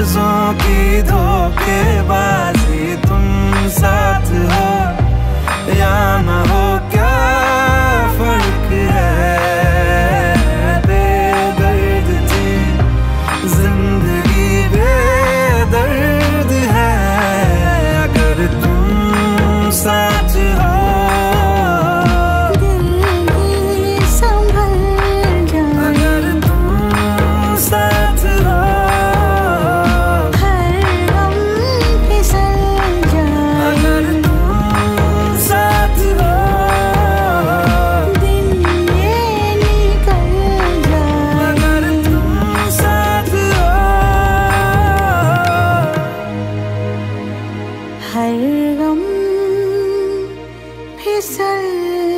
लफ्जों की धोखेबाजी तुम साथ हो। फिसल